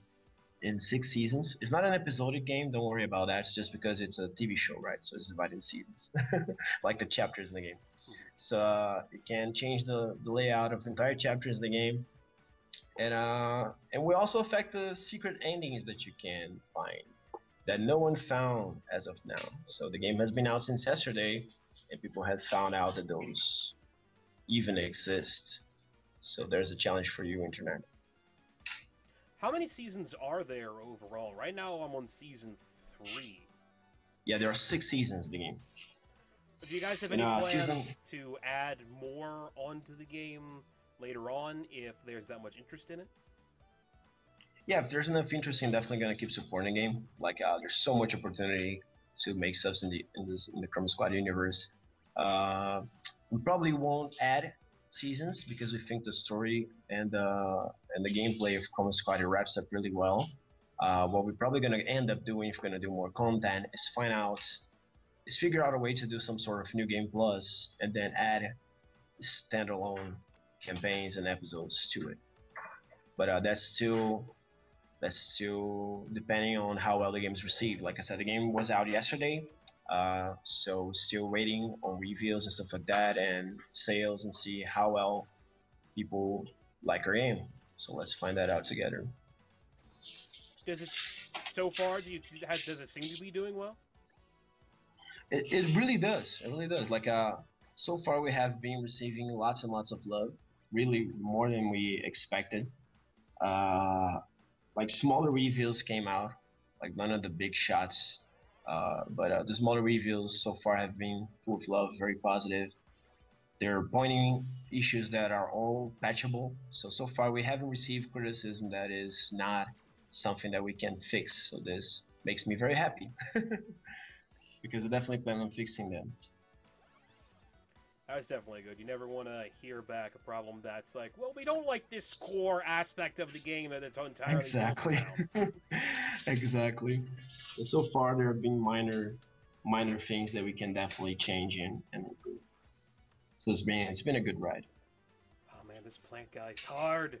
in six seasons. It's not an episodic game. Don't worry about that. It's just because it's a TV show, right? So it's divided in seasons, like the chapters in the game. So uh, it can change the, the layout of entire chapters in the game, and uh, and we also affect the secret endings that you can find that no one found as of now. So the game has been out since yesterday, and people have found out that those even exist. So there's a challenge for you, internet. How many seasons are there overall? Right now, I'm on season three. Yeah, there are six seasons of the game. Do you guys have any No, plans season- to add more onto the game later on if there's that much interest in it? Yeah, if there's enough interest, I'm definitely gonna keep supporting the game. Like, uh, there's so much opportunity to make stuff in the in this in the Chroma Squad universe. Uh, we probably won't add seasons because we think the story and uh, and the gameplay of Chroma Squad wraps up really well. Uh, what we're probably gonna end up doing if we're gonna do more content is find out, is figure out a way to do some sort of new game plus and then add standalone campaigns and episodes to it. But uh, that's still that's still depending on how well the game is received. Like I said, the game was out yesterday, uh, so still waiting on reviews and stuff like that and sales and see how well people like our game. So let's find that out together. Does it so far? Do you has, does it seem to be doing well? It, it really does. It really does. Like uh, so far we have been receiving lots and lots of love. Really more than we expected. Uh, like smaller reviews came out, like none of the big shots. Uh, but uh, the smaller reviews so far have been full of love, very positive. They're pointing issues that are all patchable. So so far we haven't received criticism that is not something that we can fix. So this makes me very happy because I definitely plan on fixing them. That's definitely good. You never want to hear back a problem that's like, well, we don't like this core aspect of the game that it's entirely Exactly. around." exactly. But so far there have been minor minor things that we can definitely change in and improve. So it's been it's been a good ride. Oh man, this plant guy's hard.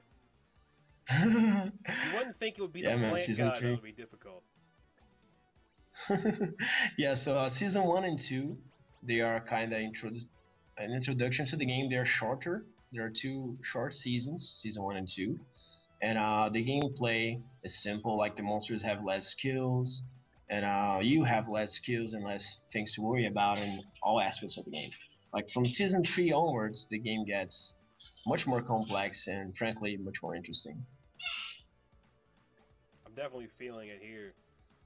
You wouldn't think it would be Yeah, the man, plant season guy three. that would be difficult. yeah, so uh, season one and two, they are kind of introdu- an introduction to the game. They're shorter. There are two short seasons, season one and two, and uh, the gameplay is simple. Like the monsters have less skills, and uh, you have less skills and less things to worry about in all aspects of the game. Like from season three onwards, the game gets much more complex and frankly much more interesting. I'm definitely feeling it here.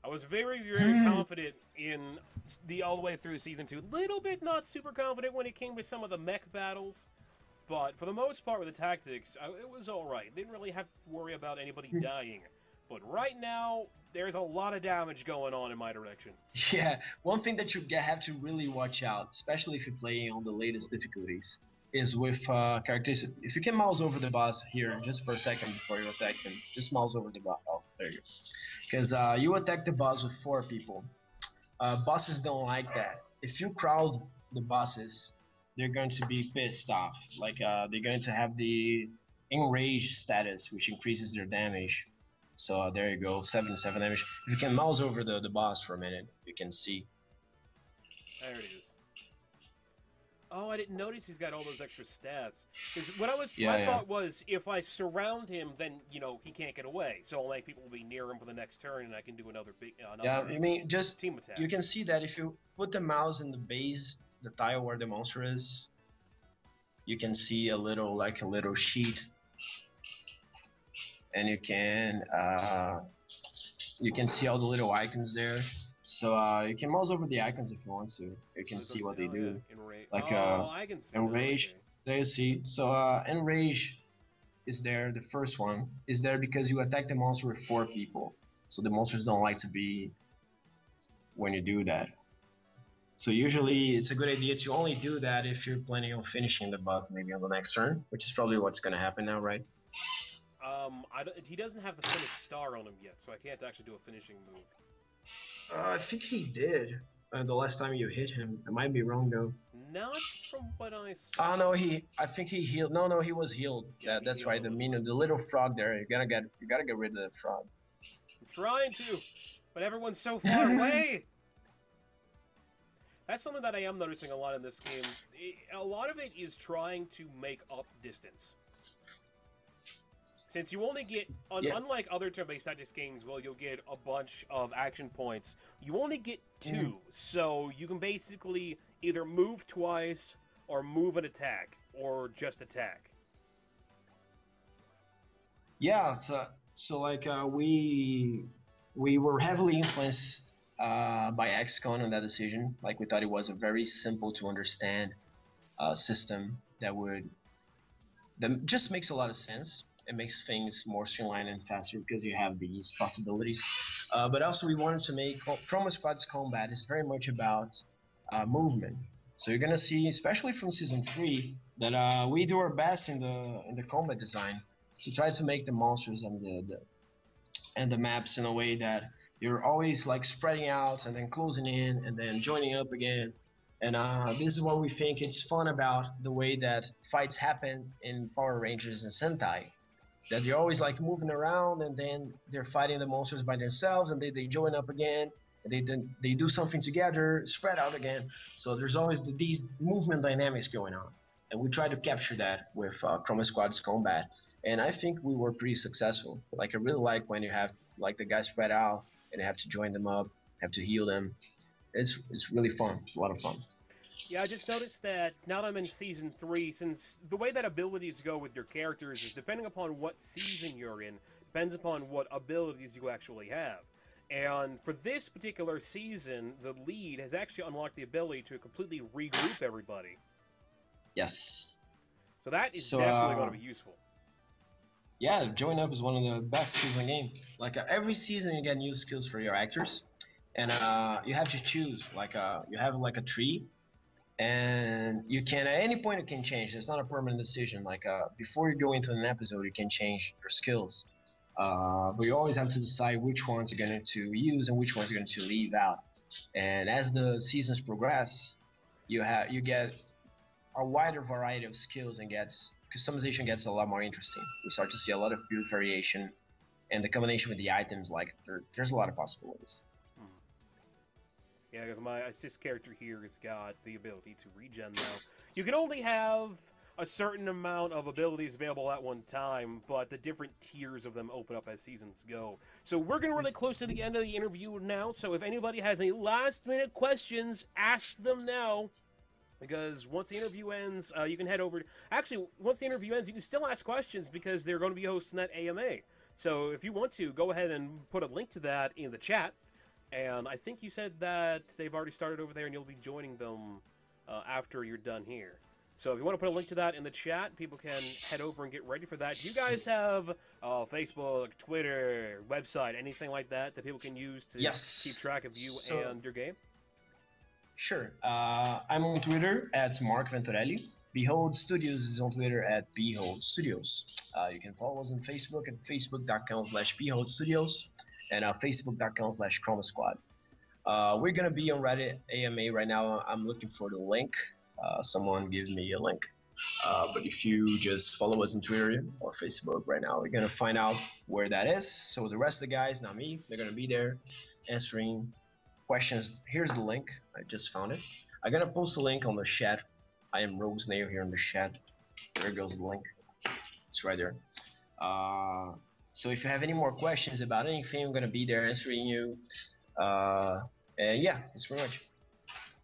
I was very, very Hmm. confident in the all the way through season two. Little bit not super confident when it came to some of the mech battles, but for the most part with the tactics, I, it was all right. Didn't really have to worry about anybody Hmm. dying. But right now, there's a lot of damage going on in my direction. Yeah, one thing that you have to really watch out, especially if you're playing on the latest difficulties, is with uh, characters. If you can mouse over the boss here just for a second before you attack him, just mouse over the boss. Oh, there you go. Because uh, you attack the boss with four people. Uh, bosses don't like that. If you crowd the bosses, they're going to be pissed off. Like uh, they're going to have the enraged status, which increases their damage. So uh, there you go, 77 damage. If you can mouse over the, the boss for a minute, you can see. There it is. Oh, I didn't notice he's got all those extra stats. Because what I was, Yeah, my yeah. thought was, if I surround him, then you know he can't get away. So like people will be near him for the next turn, and I can do another big, uh, Yeah, another I mean, just team attack. you can see that if you put the mouse in the base, the tile where the monster is, you can see a little, like a little sheet, and you can uh, you can see all the little icons there. So uh, you can mouse over the icons if you want to. You can see what they oh, do. Like, oh, uh, can. Enrage. There you see. So uh, enrage is there. The first one is there because you attack the monster with four people, so the monsters don't like to be when you do that. So usually it's a good idea to only do that if you're planning on finishing the buff maybe on the next turn, which is probably what's going to happen now, right? Um, he doesn't have the finished star on him yet, so I can't actually do a finishing move. Uh, I think he did. Uh, the last time you hit him, I might be wrong though. Not from what I saw. Oh no, he. I think he healed. No, no, he was healed. Yeah, yeah that's right. The minion, the little frog there. You gotta get. You gotta get rid of the frog. I'm trying to, but everyone's so far away. That's something that I am noticing a lot in this game. a lot of it is trying to make up distance. Since you only get, un yeah. unlike other turn-based tactics games, well, you'll get a bunch of action points. You only get two, mm. so you can basically either move twice, or move an attack, or just attack. Yeah, so so like uh, we we were heavily influenced uh, by XCOM on that decision. Like we thought it was a very simple to understand uh, system that would that just makes a lot of sense. It makes things more streamlined and faster because you have these possibilities. Uh, but also we wanted to make Chroma Squad's combat is very much about uh, movement. So you're gonna see, especially from season three, that uh, we do our best in the in the combat design to try to make the monsters and the, the and the maps in a way that you're always like spreading out and then closing in and then joining up again. And uh, this is what we think it's fun about the way that fights happen in Power Rangers and Sentai. That you're always like moving around and then they're fighting the monsters by themselves and they, they join up again. And they, then they do something together, spread out again. So there's always the, these movement dynamics going on. And we try to capture that with uh, Chroma Squad's combat. And I think we were pretty successful. Like I really like when you have like the guys spread out and you have to join them up, have to heal them. It's it's really fun. It's a lot of fun. Yeah, I just noticed that now that I'm in season three, since the way that abilities go with your characters is depending upon what season you're in, depends upon what abilities you actually have. And for this particular season, the lead has actually unlocked the ability to completely regroup everybody. Yes. So that is so, definitely uh, going to be useful yeah, join up is one of the best skills in the game. Like uh, every season, you get new skills for your actors, and uh, you have to choose. Like uh, you have like a tree, and you can at any point it can change. It's not a permanent decision. Like uh, before you go into an episode, you can change your skills, uh, but you always have to decide which ones you're going to use and which ones you're going to leave out. And as the seasons progress, you have you get a wider variety of skills and gets customization gets a lot more interesting. We start to see a lot of build variation, and the combination with the items, like there, there's a lot of possibilities. Yeah, because my assist character here has got the ability to regen now. You can only have a certain amount of abilities available at one time, but the different tiers of them open up as seasons go. So we're getting really close to the end of the interview now, so if anybody has any last minute questions, ask them now because once the interview ends, uh, you can head over. To, actually, once the interview ends, you can still ask questions because they're going to be hosting that AMA. So if you want to, go ahead and put a link to that in the chat. And I think you said that they've already started over there, and you'll be joining them uh, after you're done here. So if you want to put a link to that in the chat, people can head over and get ready for that. Do you guys have uh, Facebook, Twitter, website, anything like that that people can use to yes. keep track of you so, and your game? Sure. Uh, I'm on Twitter at Mark Venturelli. Behold Studios is on Twitter at Behold Studios. Uh, you can follow us on Facebook at facebook.com slash Behold Studios and uh, facebook.com slash Chroma Squad. Uh, we're going to be on Reddit AMA right now. I'm looking for the link. Uh, someone give me a link. Uh, but if you just follow us on Twitter or Facebook right now, we're going to find out where that is. So the rest of the guys, not me, they're going to be there answering questions, here's the link. I just found it. I'm gonna post a link on the chat. I am Rogue Snail here in the chat. There goes the link. It's right there. Uh, so if you have any more questions about anything, I'm gonna be there answering you. Uh, and yeah, that's pretty much.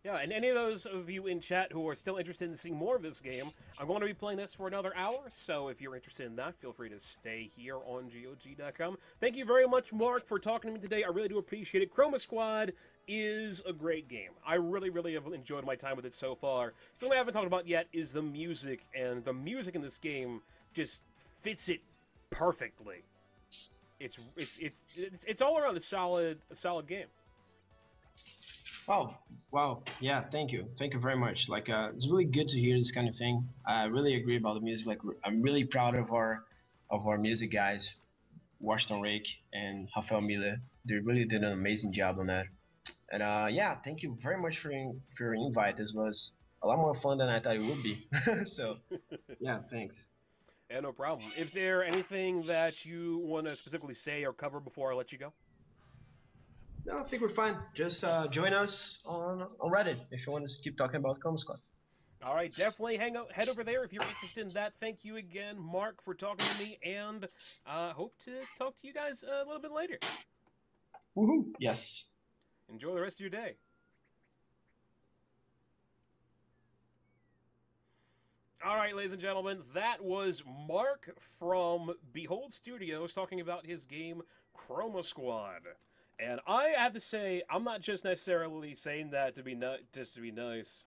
Yeah, and any of those of you in chat who are still interested in seeing more of this game, I'm going to be playing this for another hour, so if you're interested in that, feel free to stay here on GOG.com. Thank you very much, Mark, for talking to me today. I really do appreciate it. Chroma Squad is a great game. I really, really have enjoyed my time with it so far. Something I haven't talked about yet is the music, and the music in this game just fits it perfectly. It's it's it's it's, all around a solid a solid game. Oh, wow. Yeah, thank you. Thank you very much. Like, uh, it's really good to hear this kind of thing. I really agree about the music. Like, I'm really proud of our of our music guys, Washington Rake and Rafael Miller. They really did an amazing job on that. And uh, yeah, thank you very much for for your invite. This was a lot more fun than I thought it would be. so, yeah, thanks. Yeah, no problem. Is there anything that you want to specifically say or cover before I let you go? No, I think we're fine. Just uh, join us on, on Reddit if you want to keep talking about Chroma Squad. All right, definitely hang out, head over there if you're interested in that. Thank you again, Mark, for talking to me, and uh, hope to talk to you guys a little bit later. Woohoo! Yes. Enjoy the rest of your day. All right, ladies and gentlemen, that was Mark from Behold Studios talking about his game Chroma Squad. And I have to say, I'm not just necessarily saying that to be just to be nice.